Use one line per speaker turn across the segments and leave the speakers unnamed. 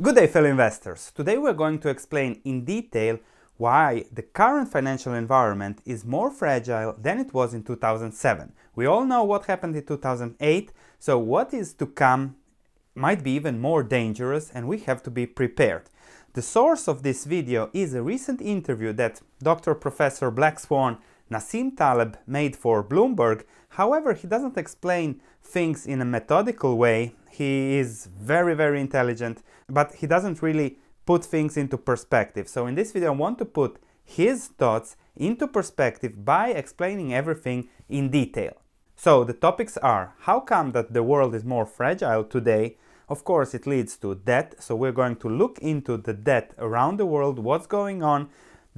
Good day fellow investors. Today we're going to explain in detail why the current financial environment is more fragile than it was in 2007. We all know what happened in 2008, so what is to come might be even more dangerous and we have to be prepared. The source of this video is a recent interview that Dr. Professor Black Swan Nassim Taleb made for Bloomberg. However, he doesn't explain things in a methodical way. He is very, very intelligent, but he doesn't really put things into perspective. So in this video, I want to put his thoughts into perspective by explaining everything in detail. So the topics are how come that the world is more fragile today? Of course, it leads to debt. So we're going to look into the debt around the world, what's going on,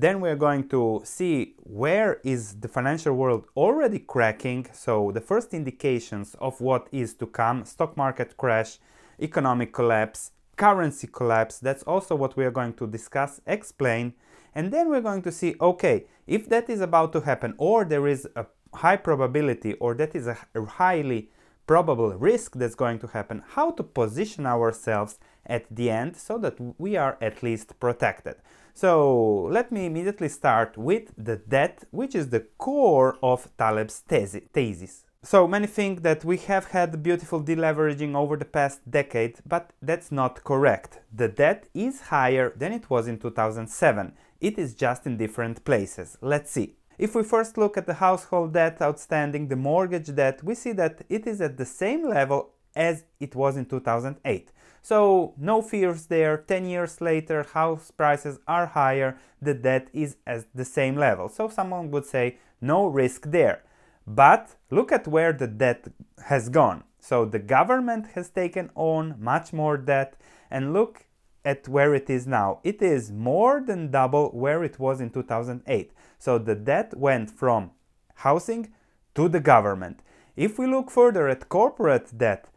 then we're going to see where is the financial world already cracking. So the first indications of what is to come, stock market crash, economic collapse, currency collapse. That's also what we are going to discuss, explain. And then we're going to see, okay, if that is about to happen or there is a high probability or that is a highly probable risk that's going to happen, how to position ourselves at the end so that we are at least protected. So let me immediately start with the debt, which is the core of Taleb's thesis. So many think that we have had beautiful deleveraging over the past decade, but that's not correct. The debt is higher than it was in 2007. It is just in different places. Let's see. If we first look at the household debt outstanding, the mortgage debt, we see that it is at the same level as it was in 2008. So no fears there, 10 years later house prices are higher, the debt is at the same level. So someone would say no risk there. But look at where the debt has gone. So the government has taken on much more debt and look at where it is now. It is more than double where it was in 2008. So the debt went from housing to the government. If we look further at corporate debt,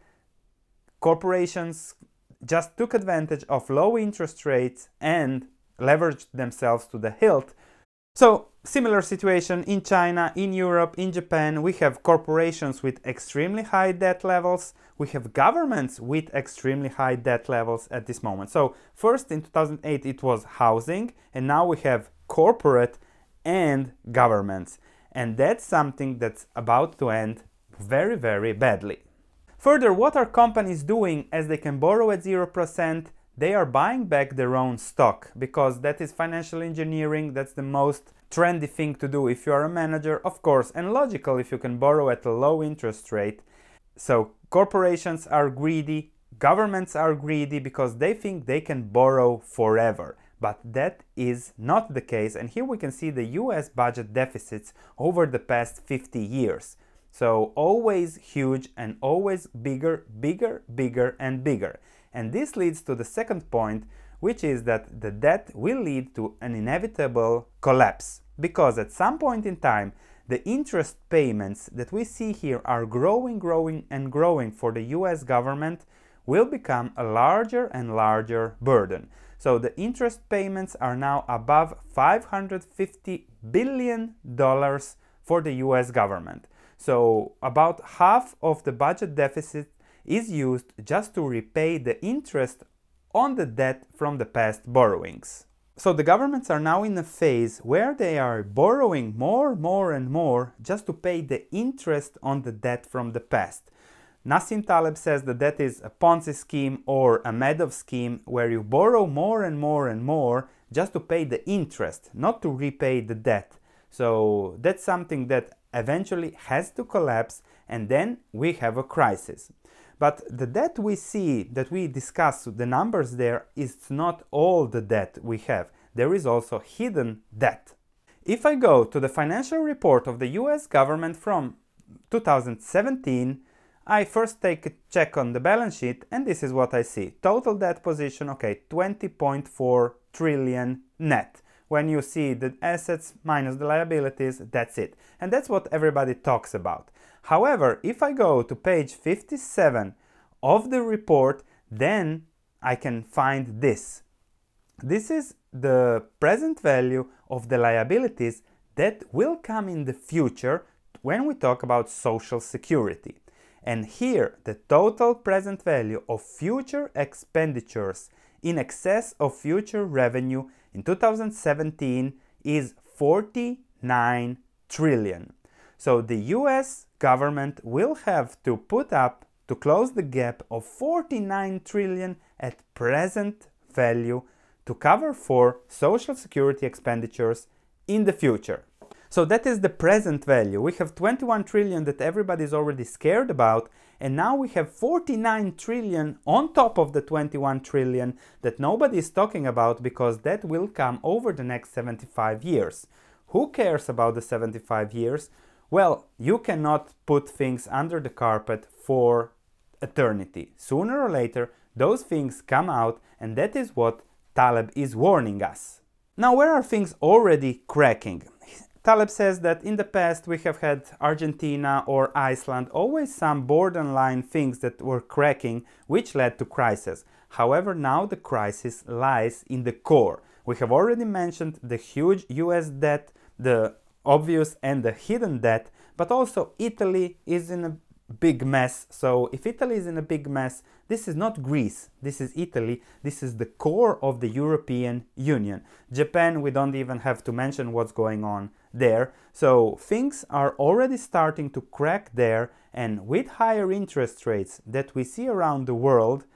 corporations just took advantage of low interest rates and leveraged themselves to the hilt. So, similar situation in China, in Europe, in Japan, we have corporations with extremely high debt levels, we have governments with extremely high debt levels at this moment. So, first in 2008 it was housing, and now we have corporate and governments. And that's something that's about to end very, very badly. Further, what are companies doing as they can borrow at 0%? They are buying back their own stock because that is financial engineering. That's the most trendy thing to do if you are a manager, of course, and logical if you can borrow at a low interest rate. So, corporations are greedy, governments are greedy because they think they can borrow forever. But that is not the case, and here we can see the US budget deficits over the past 50 years. So always huge and always bigger, bigger, bigger and bigger. And this leads to the second point, which is that the debt will lead to an inevitable collapse. Because at some point in time, the interest payments that we see here are growing, growing and growing for the US government will become a larger and larger burden. So the interest payments are now above $550 billion for the US government. So about half of the budget deficit is used just to repay the interest on the debt from the past borrowings. So the governments are now in a phase where they are borrowing more, more and more just to pay the interest on the debt from the past. Nassim Taleb says that that is a Ponzi scheme or a Madoff scheme where you borrow more and more and more just to pay the interest, not to repay the debt. So that's something that eventually has to collapse and then we have a crisis. But the debt we see that we discuss, the numbers there, is not all the debt we have. There is also hidden debt. If I go to the financial report of the US government from 2017, I first take a check on the balance sheet and this is what I see. Total debt position, okay, 20.4 trillion net when you see the assets minus the liabilities, that's it. And that's what everybody talks about. However, if I go to page 57 of the report, then I can find this. This is the present value of the liabilities that will come in the future when we talk about social security. And here, the total present value of future expenditures in excess of future revenue in 2017 is 49 trillion. So the US government will have to put up to close the gap of 49 trillion at present value to cover for social security expenditures in the future. So that is the present value. We have 21 trillion that everybody is already scared about and now we have 49 trillion on top of the 21 trillion that nobody is talking about because that will come over the next 75 years. Who cares about the 75 years? Well, you cannot put things under the carpet for eternity. Sooner or later, those things come out, and that is what Taleb is warning us. Now, where are things already cracking? Taleb says that in the past we have had Argentina or Iceland, always some borderline things that were cracking, which led to crisis. However, now the crisis lies in the core. We have already mentioned the huge US debt, the obvious and the hidden debt, but also Italy is in a big mess. So if Italy is in a big mess, this is not Greece, this is Italy, this is the core of the European Union. Japan, we don't even have to mention what's going on there. So things are already starting to crack there, and with higher interest rates that we see around the world,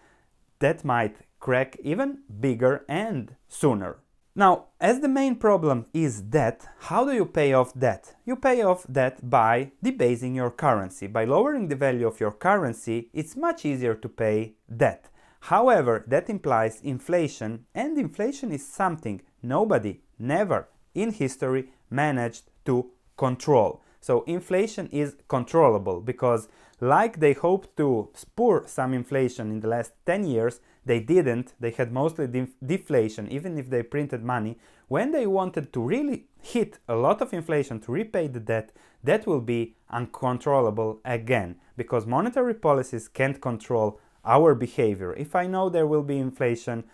that might crack even bigger and sooner. Now, as the main problem is debt, how do you pay off debt? You pay off debt by debasing your currency. By lowering the value of your currency, it's much easier to pay debt. However, that implies inflation, and inflation is something nobody, never in history managed to control. So inflation is controllable because like they hoped to spur some inflation in the last 10 years, they didn't. They had mostly def deflation, even if they printed money. When they wanted to really hit a lot of inflation to repay the debt, that will be uncontrollable again because monetary policies can't control our behavior. If I know there will be inflation,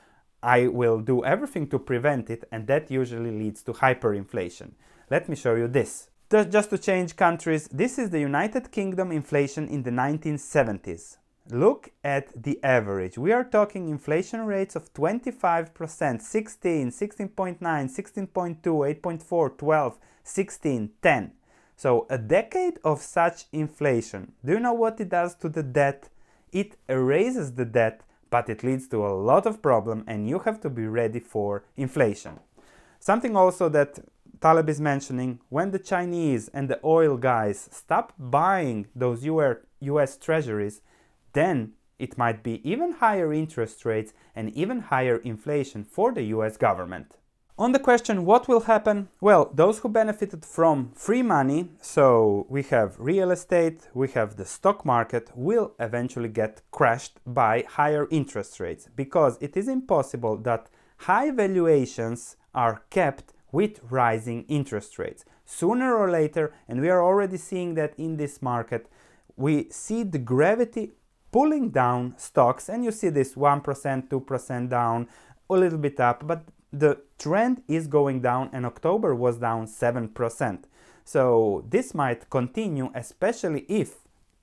I will do everything to prevent it, and that usually leads to hyperinflation. Let me show you this. Just to change countries, this is the United Kingdom inflation in the 1970s. Look at the average. We are talking inflation rates of 25%, 16, 16.9, 16.2, 8.4, 12, 16, 10. So a decade of such inflation. Do you know what it does to the debt? It erases the debt, but it leads to a lot of problem and you have to be ready for inflation. Something also that Taleb is mentioning, when the Chinese and the oil guys stop buying those US treasuries, then it might be even higher interest rates and even higher inflation for the US government. On the question what will happen? Well, those who benefited from free money, so we have real estate, we have the stock market, will eventually get crushed by higher interest rates because it is impossible that high valuations are kept with rising interest rates. Sooner or later, and we are already seeing that in this market, we see the gravity pulling down stocks and you see this 1%, 2% down, a little bit up, but the trend is going down and October was down 7%. So this might continue, especially if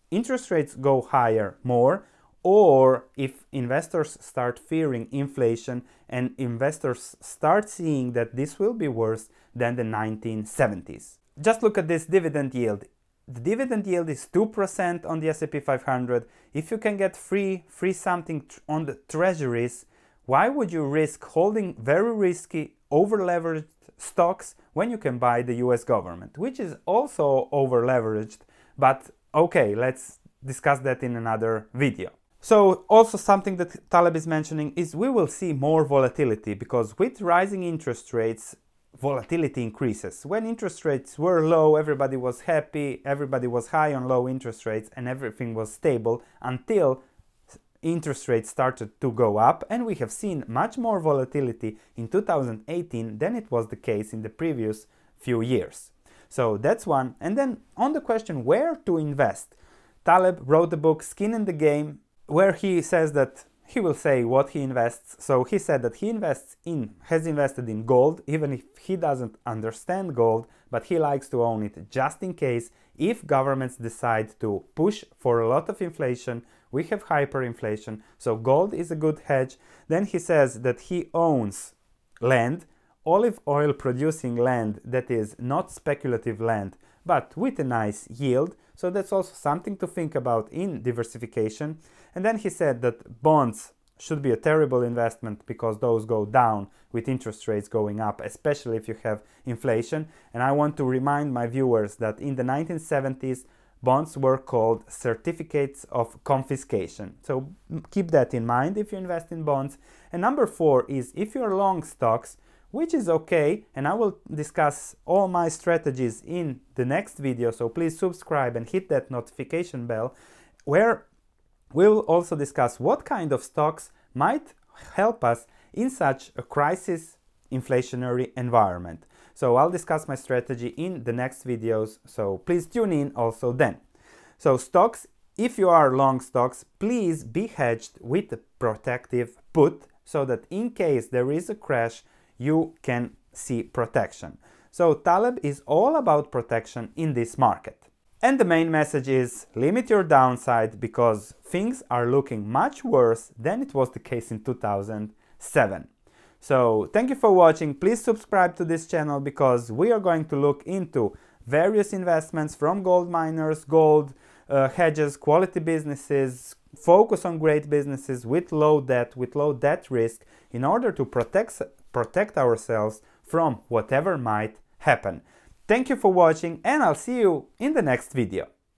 interest rates go higher more or if investors start fearing inflation and investors start seeing that this will be worse than the 1970s. Just look at this dividend yield the dividend yield is 2% on the S&P 500. If you can get free, free something on the treasuries, why would you risk holding very risky, over-leveraged stocks when you can buy the US government, which is also over-leveraged, but okay, let's discuss that in another video. So also something that Taleb is mentioning is we will see more volatility because with rising interest rates, volatility increases. When interest rates were low, everybody was happy, everybody was high on low interest rates, and everything was stable until interest rates started to go up, and we have seen much more volatility in 2018 than it was the case in the previous few years. So that's one. And then on the question where to invest, Taleb wrote the book Skin in the Game, where he says that he will say what he invests. So he said that he invests in, has invested in gold, even if he doesn't understand gold, but he likes to own it just in case if governments decide to push for a lot of inflation, we have hyperinflation, so gold is a good hedge. Then he says that he owns land, olive oil producing land that is not speculative land, but with a nice yield. So that's also something to think about in diversification. And then he said that bonds should be a terrible investment because those go down with interest rates going up, especially if you have inflation. And I want to remind my viewers that in the 1970s, bonds were called certificates of confiscation. So keep that in mind if you invest in bonds. And number four is if you're long stocks, which is okay, and I will discuss all my strategies in the next video, so please subscribe and hit that notification bell, where we'll also discuss what kind of stocks might help us in such a crisis inflationary environment. So I'll discuss my strategy in the next videos, so please tune in also then. So stocks, if you are long stocks, please be hedged with protective put so that in case there is a crash, you can see protection. So Taleb is all about protection in this market. And the main message is limit your downside because things are looking much worse than it was the case in 2007. So thank you for watching. Please subscribe to this channel because we are going to look into various investments from gold miners, gold uh, hedges, quality businesses, focus on great businesses with low debt, with low debt risk in order to protect, protect ourselves from whatever might happen. Thank you for watching and I'll see you in the next video.